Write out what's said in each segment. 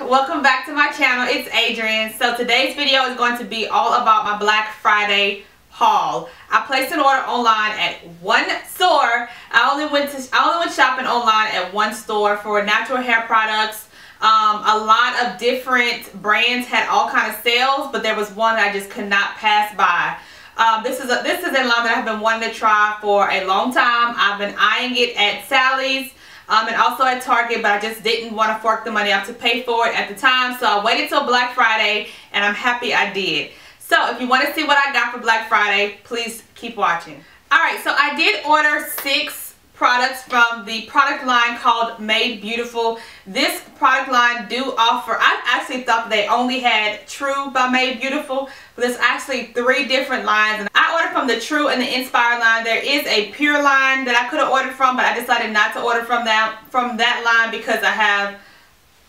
welcome back to my channel. It's Adrianne so today's video is going to be all about my Black Friday haul. I placed an order online at one store. I only went to I only went shopping online at one store for natural hair products. Um, a lot of different brands had all kind of sales but there was one that I just could not pass by. Um, this is a this is a line that I've been wanting to try for a long time. I've been eyeing it at Sally's um, and also at Target, but I just didn't want to fork the money out to pay for it at the time. So I waited till Black Friday, and I'm happy I did. So if you want to see what I got for Black Friday, please keep watching. Alright, so I did order six products from the product line called Made Beautiful. This product line do offer, I actually thought they only had True by Made Beautiful, there's actually three different lines. And I ordered from the True and the Inspire line. There is a Pure line that I could have ordered from, but I decided not to order from that, from that line because I have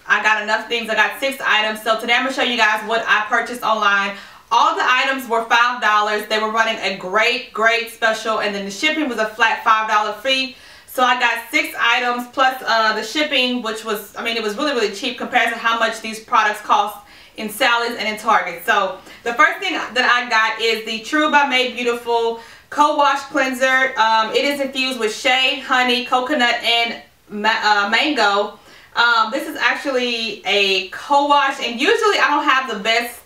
I got enough things. I got six items. So today I'm going to show you guys what I purchased online. All the items were $5. They were running a great, great special. And then the shipping was a flat $5 fee. So I got six items plus uh, the shipping, which was, I mean, it was really, really cheap compared to how much these products cost in Sally's and in Target. So the first thing that I got is the True by Made Beautiful Co-Wash Cleanser. Um, it is infused with shea, honey, coconut, and ma uh, mango. Um, this is actually a co-wash and usually I don't have the best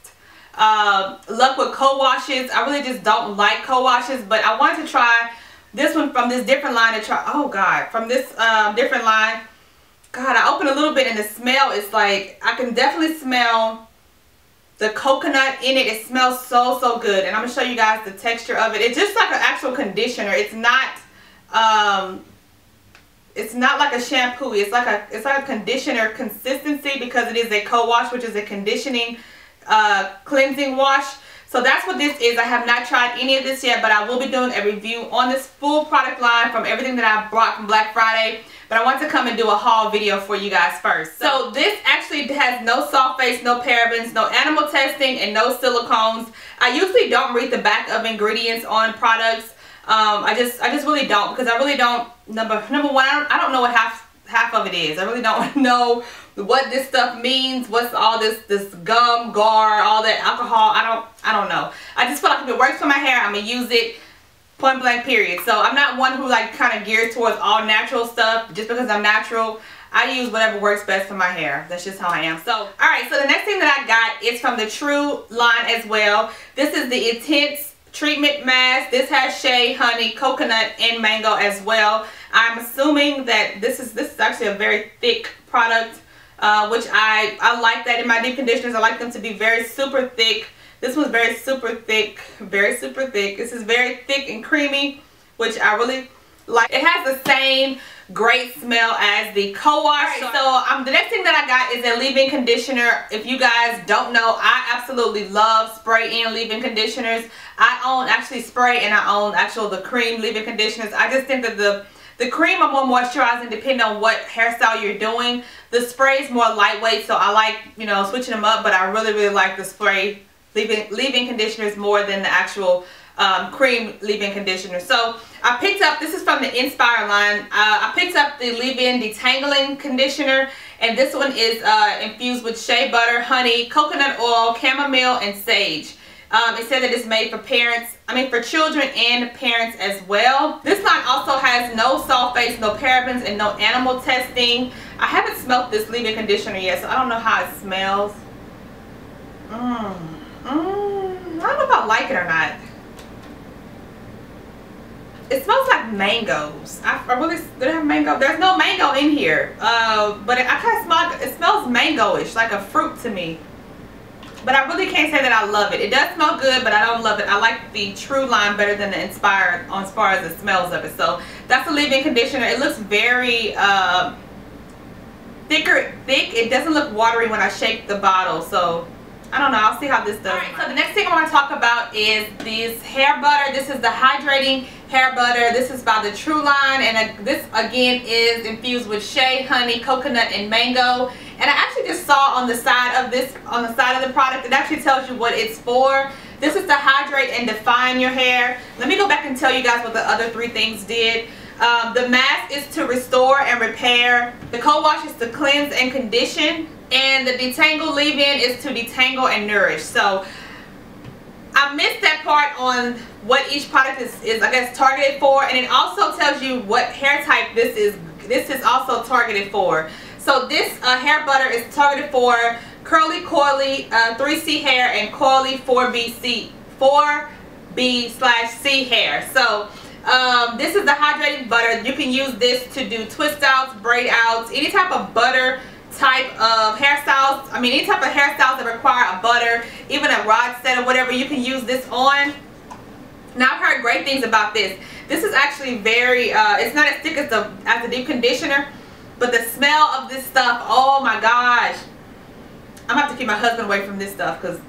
uh, luck with co-washes. I really just don't like co-washes, but I wanted to try this one from this different line to try. Oh God, from this um, different line. God, I opened a little bit and the smell is like, I can definitely smell the coconut in it. It smells so, so good. And I'm going to show you guys the texture of it. It's just like an actual conditioner. It's not, um, it's not like a shampoo. It's like a, it's like a conditioner consistency because it is a co-wash, which is a conditioning uh, cleansing wash. So that's what this is. I have not tried any of this yet, but I will be doing a review on this full product line from everything that I brought from Black Friday. But I want to come and do a haul video for you guys first. So this actually has no sulfates, no parabens, no animal testing, and no silicones. I usually don't read the back of ingredients on products. Um, I just I just really don't because I really don't number number one I don't, I don't know what half half of it is. I really don't know what this stuff means, what's all this this gum, gar, all that alcohol. I don't I don't know. I just feel like if it works for my hair, I'm gonna use it point blank period. So I'm not one who like kind of gears towards all natural stuff just because I'm natural. I use whatever works best for my hair. That's just how I am. So, alright, so the next thing that I got is from the True line as well. This is the Intense Treatment Mask. This has shea, honey, coconut, and mango as well. I'm assuming that this is this is actually a very thick product uh, which I, I like that in my deep conditioners. I like them to be very super thick. This one's very super thick, very super thick. This is very thick and creamy, which I really like. It has the same great smell as the co-wash. Right, so um, the next thing that I got is a leave-in conditioner. If you guys don't know, I absolutely love spray-in leave-in conditioners. I own actually spray and I own actual the cream leave-in conditioners. I just think that the the cream are more moisturizing depending on what hairstyle you're doing. The spray is more lightweight, so I like, you know, switching them up, but I really, really like the spray leave-in leave conditioners more than the actual um, cream leave-in conditioner. So I picked up, this is from the Inspire line, uh, I picked up the leave-in detangling conditioner and this one is uh, infused with shea butter, honey, coconut oil, chamomile, and sage. Um, it said that it's made for parents, I mean for children and parents as well. This line also has no sulfates, no parabens, and no animal testing. I haven't smelled this leave-in conditioner yet, so I don't know how it smells. Mmm. Mmm. I don't know if I like it or not. It smells like mangoes. I, I really, do they have mango? There's no mango in here. Uh, but it, I kind of smell, it smells mango-ish, like a fruit to me but I really can't say that I love it. It does smell good, but I don't love it. I like the True line better than the Inspired on as far as the smells of it. So that's the leave-in conditioner. It looks very uh, thicker, thick. It doesn't look watery when I shake the bottle. So I don't know. I'll see how this does. Alright, so the next thing I want to talk about is this hair butter. This is the hydrating hair butter. This is by the True line. And uh, this, again, is infused with shea, honey, coconut, and mango. And I actually just saw on the side of this, on the side of the product, it actually tells you what it's for. This is to hydrate and define your hair. Let me go back and tell you guys what the other three things did. Um, the mask is to restore and repair. The co-wash is to cleanse and condition. And the detangle leave-in is to detangle and nourish. So I missed that part on what each product is, is I guess targeted for. And it also tells you what hair type this is this is also targeted for. So this uh, hair butter is targeted for curly coily uh, 3c hair and coily 4bc 4b slash c hair. So um, this is the hydrating butter. You can use this to do twist outs braid outs any type of butter type of hairstyles I mean any type of hairstyles that require a butter even a rod set or whatever you can use this on. Now I've heard great things about this. This is actually very uh, it's not as thick as the as the deep conditioner but the smell of this stuff oh my gosh. I'm gonna have to keep my husband away from this stuff because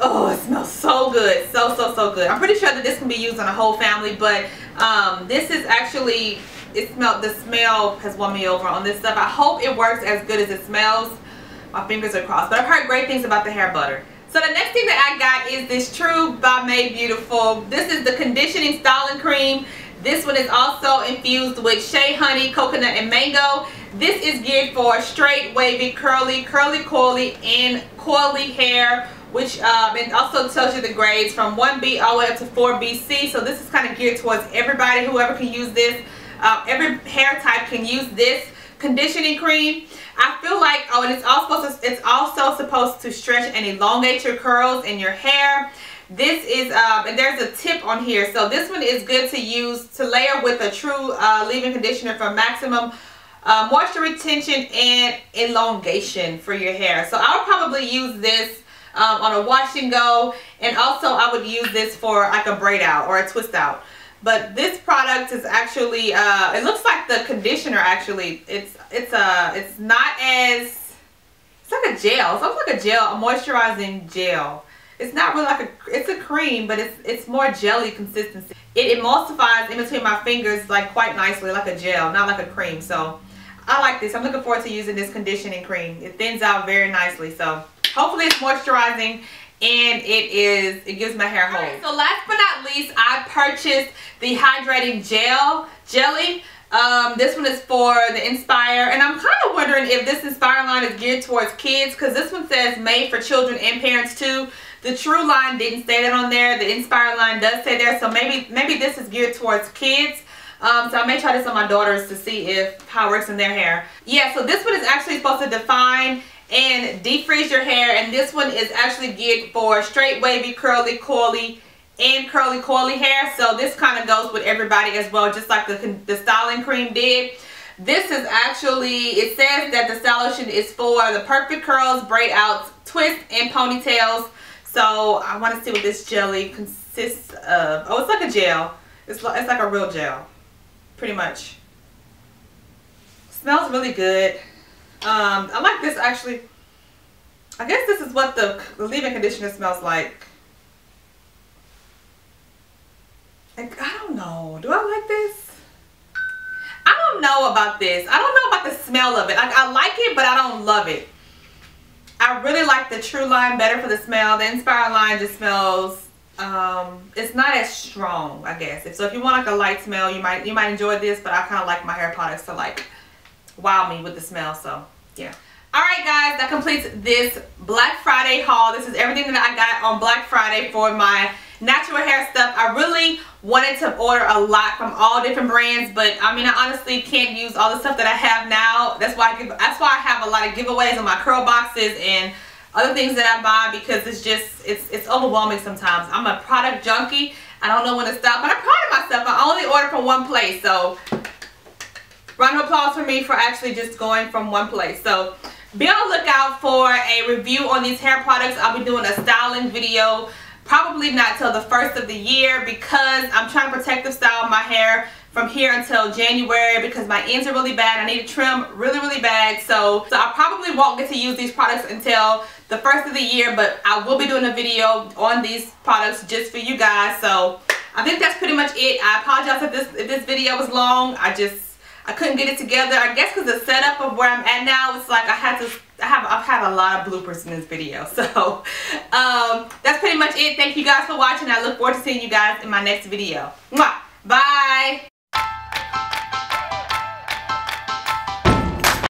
oh it smells so good so so so good. I'm pretty sure that this can be used on a whole family but um, this is actually it smelled the smell has won me over on this stuff. I hope it works as good as it smells. My fingers are crossed but I've heard great things about the hair butter. So the next thing that I got is this True by Made Beautiful. This is the conditioning styling cream. This one is also infused with shea honey coconut and mango. This is geared for straight wavy curly curly coily and coily hair which um, it also tells you the grades from 1B all the way up to 4BC so this is kind of geared towards everybody whoever can use this uh, every hair type can use this conditioning cream. I feel like, oh, and it's also, it's also supposed to stretch and elongate your curls in your hair. This is, um, and there's a tip on here. So this one is good to use to layer with a true uh, leave-in conditioner for maximum uh, moisture retention and elongation for your hair. So I would probably use this um, on a wash and go. And also I would use this for like a braid out or a twist out. But this product is actually, uh, it looks like the conditioner actually. It's it's a uh, it's not as it's like a gel. It's almost like a gel, a moisturizing gel. It's not really like a it's a cream, but it's it's more jelly consistency. It emulsifies in between my fingers like quite nicely, like a gel, not like a cream. So I like this. I'm looking forward to using this conditioning cream. It thins out very nicely. So hopefully it's moisturizing and it is it gives my hair hold. Right, so last but not least, I purchased the hydrating gel jelly. Um, this one is for the Inspire and I'm kind of wondering if this Inspire line is geared towards kids because this one says made for children and parents too. The True line didn't say that on there. The Inspire line does say there so maybe maybe this is geared towards kids. Um, so I may try this on my daughters to see if how it works in their hair. Yeah, so this one is actually supposed to define and defrizz your hair. And this one is actually geared for straight wavy curly coily and curly coily hair. So this kind of goes with everybody as well just like the, the styling cream did. This is actually it says that the style lotion is for the perfect curls braid outs twists and ponytails. So I want to see what this jelly consists of. Oh it's like a gel. It's, it's like a real gel. Pretty much. Smells really good um, I like this actually. I guess this is what the, leave-in conditioner smells like. like. I don't know. Do I like this? I don't know about this. I don't know about the smell of it. Like, I like it, but I don't love it. I really like the True line better for the smell. The Inspire line just smells, um, it's not as strong, I guess. If, so if you want like a light smell, you might you might enjoy this, but I kind of like my hair products to like wow me with the smell. So yeah. Alright guys, that completes this Black Friday haul. This is everything that I got on Black Friday for my natural hair stuff. I really wanted to order a lot from all different brands, but I mean, I honestly can't use all the stuff that I have now. That's why I give, that's why I have a lot of giveaways on my curl boxes and other things that I buy because it's just, it's, it's overwhelming sometimes. I'm a product junkie. I don't know when to stop, but I'm proud of myself. I only order from one place, so round of applause for me for actually just going from one place. So be on the lookout for a review on these hair products. I'll be doing a styling video probably not till the first of the year because I'm trying to protect the style my hair from here until January because my ends are really bad. I need to trim really, really bad. So, so I probably won't get to use these products until the first of the year, but I will be doing a video on these products just for you guys. So I think that's pretty much it. I apologize if this, if this video was long. I just I couldn't get it together. I guess because the setup of where I'm at now, it's like I had to, I have, I've had a lot of bloopers in this video. So, um, that's pretty much it. Thank you guys for watching. I look forward to seeing you guys in my next video. Mwah! Bye!